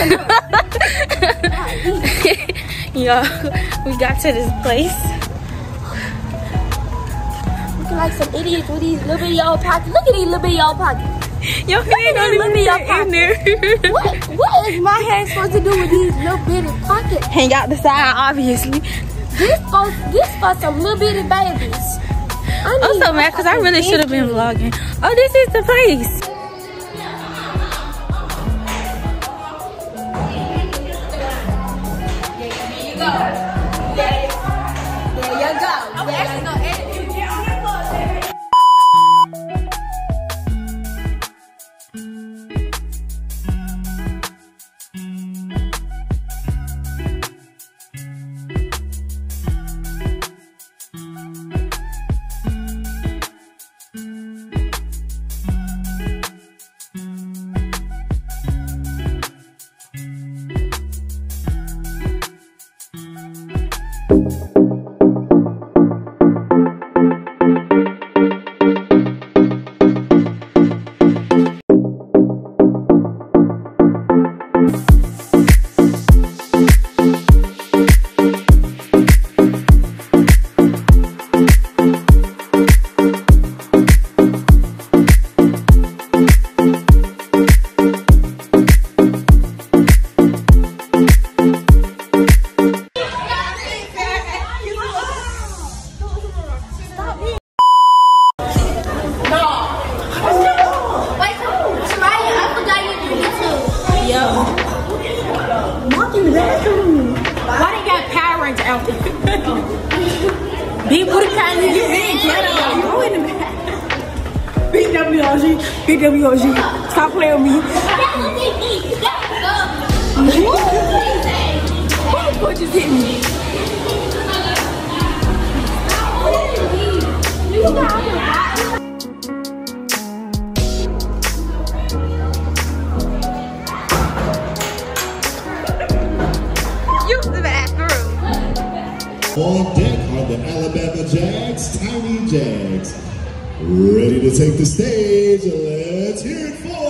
Okay, that's enough. Yo, we got to this place. Looking like some idiots with these little bitty old pockets. Look at these little bitty old pockets. Your hand at only that be little in there. What what is my hand supposed to do with these little bitty pockets? Hang out the side, obviously. This for this for some little bitty babies. I'm so mad because I really should have been vlogging. Oh, this is the place. Wait, On deck are the Alabama Jags, Tiny Jags. Ready to take the stage. Let's hear it for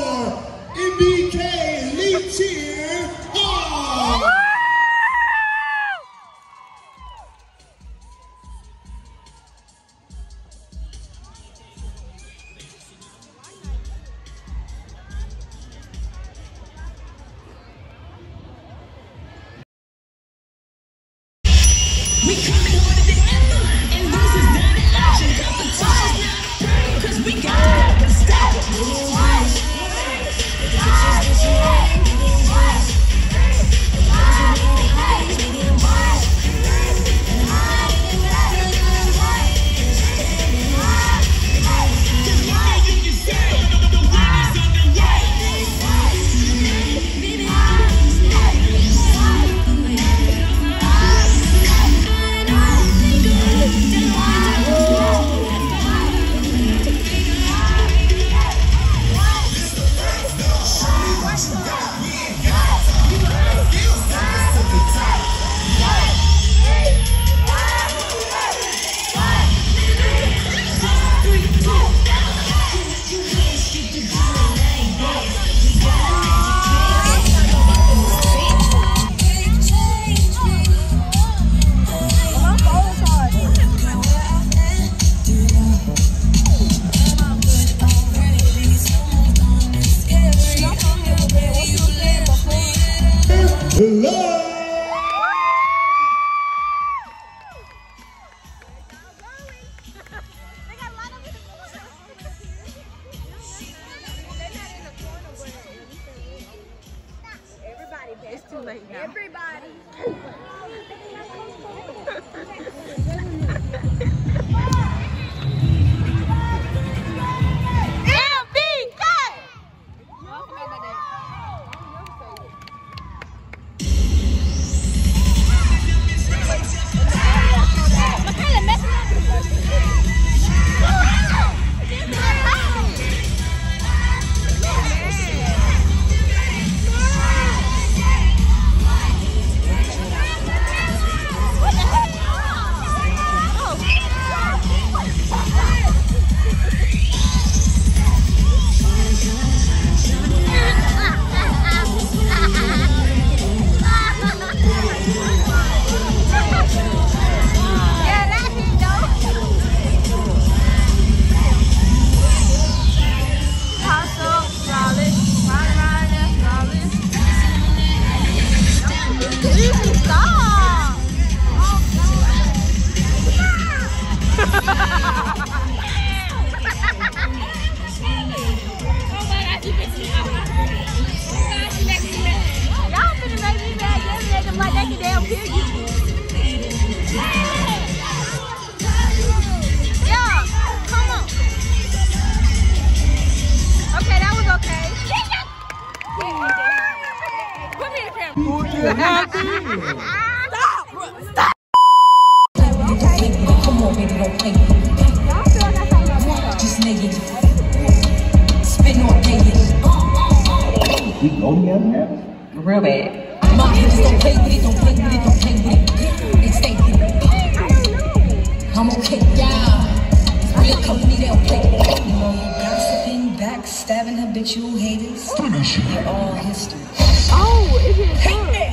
Gossiping, backstabbing, habitual haters. They're all history. Oh, it's it?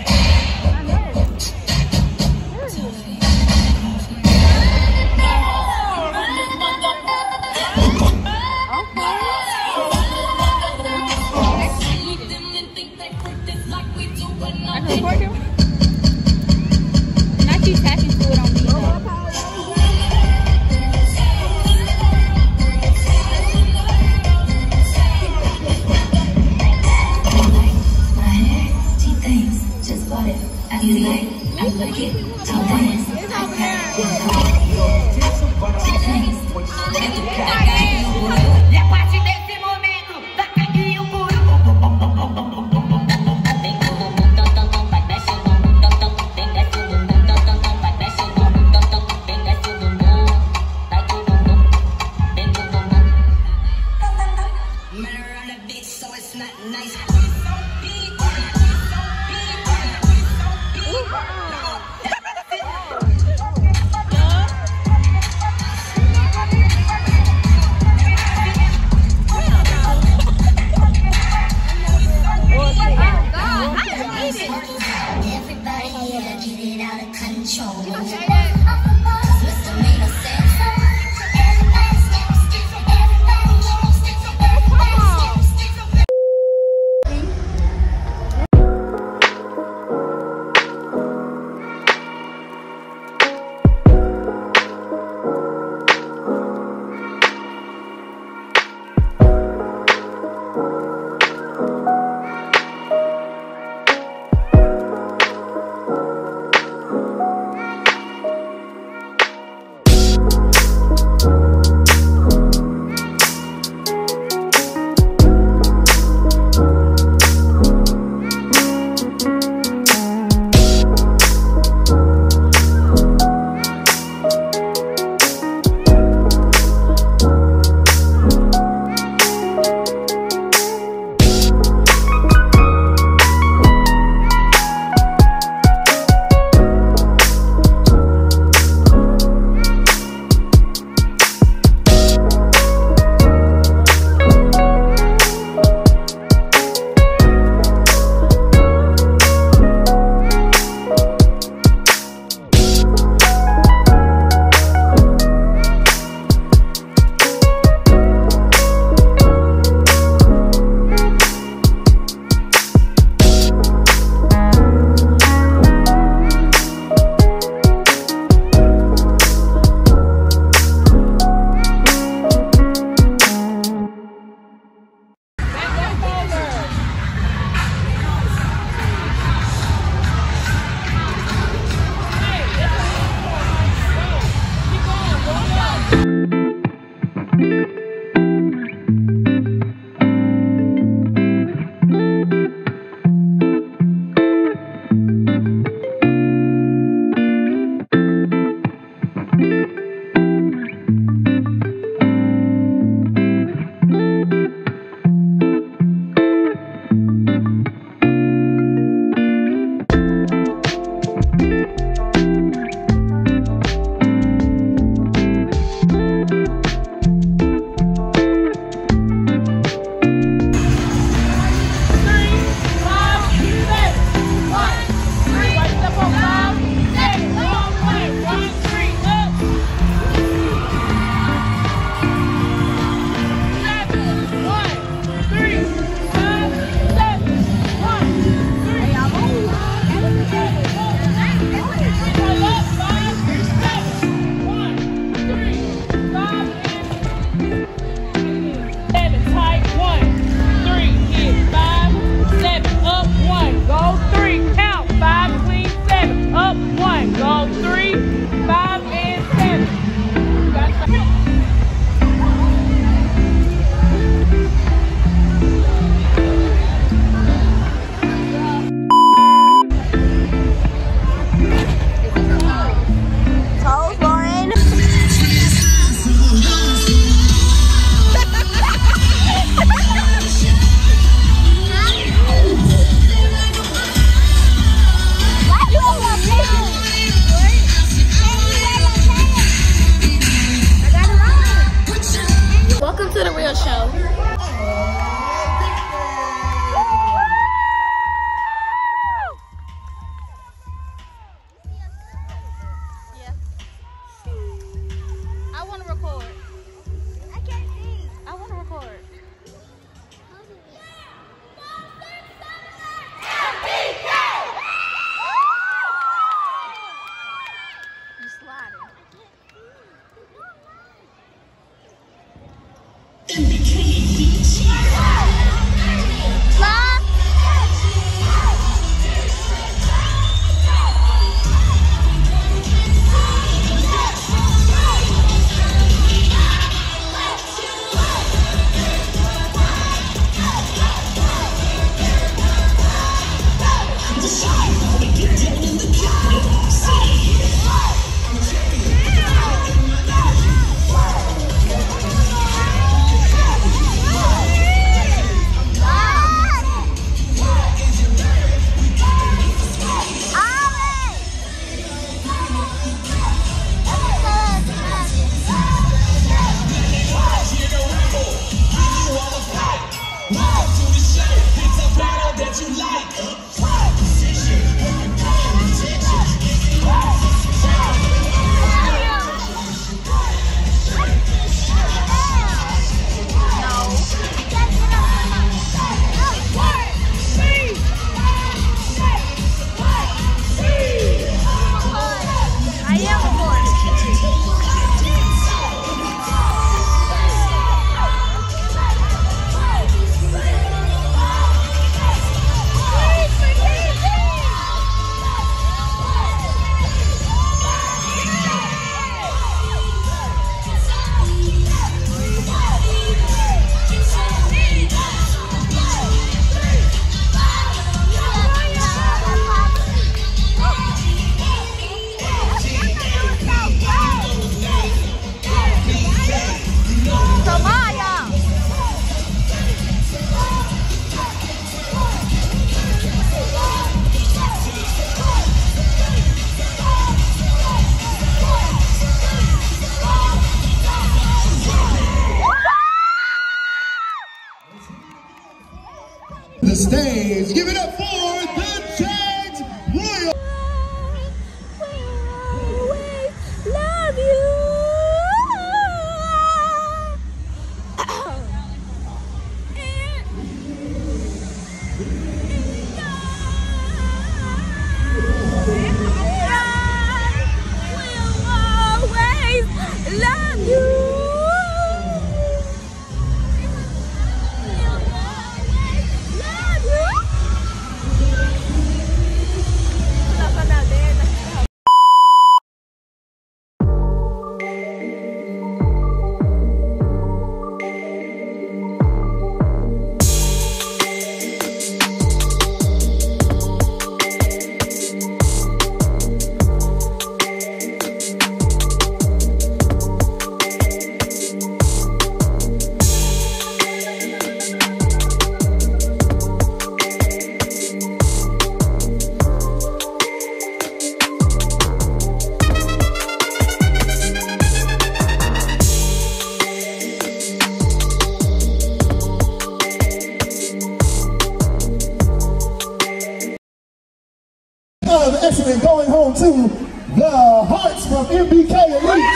To the Hearts from MBK Elite.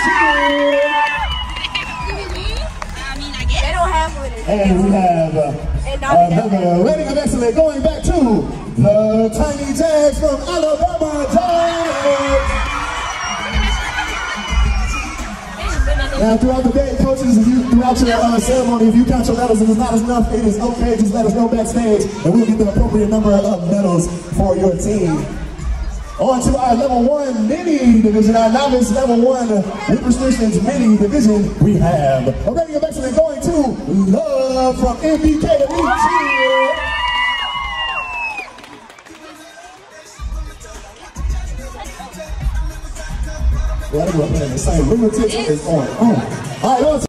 They don't have one. And we have uh, another rating of excellent going back to the Tiny Jags from Alabama Giants. Now, throughout the day, coaches, if you, throughout your uh, ceremony, if you count your medals and it's not enough, it is okay. Just let us know backstage, and we'll get the appropriate number of medals for your team. On to our level one mini division, our novice level one restrictions mini division. We have a rating of excellent going to Love from MBK Elite. Cheer. Well, I think we're playing the same. Lunatic is on. Oh. All right, on to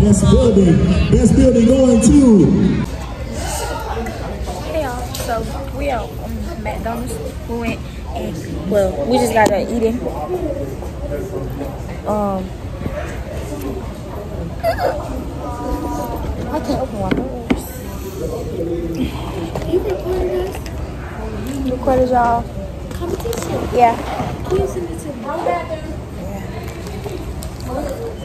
Best building. Best building going to Hey y'all, so we are um, McDonald's. We went and well, we just got done eating. Um, I can't open my doors. You recorded y'all. Competition. Yeah. Can you send it to me?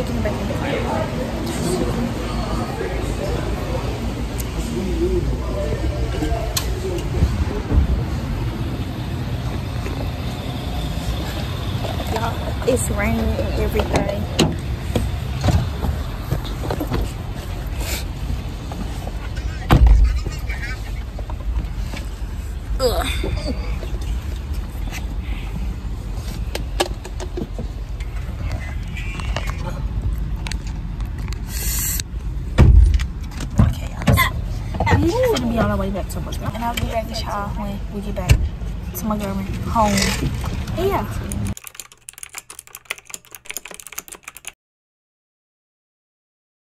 Y'all, it's raining and everything. Ugh. Okay, y'all. We're gonna be on our way back to Montgomery. And I'll be back to y'all when we get back to Montgomery home. And yeah.